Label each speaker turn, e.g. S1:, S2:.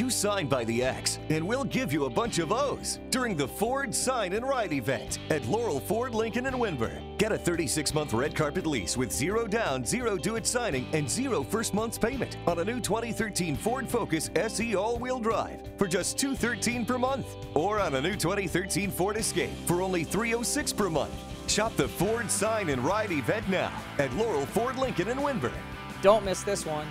S1: you sign by the X, and we'll give you a bunch of O's during the Ford Sign and Ride event at Laurel Ford Lincoln and Windber. Get a 36 month red carpet lease with zero down, zero do it signing, and zero first month's payment on a new 2013 Ford Focus SE all wheel drive for just $213 per month. Or on a new 2013 Ford Escape for only $306 per month. Shop the Ford Sign and Ride event now at Laurel Ford Lincoln and Windber.
S2: Don't miss this one.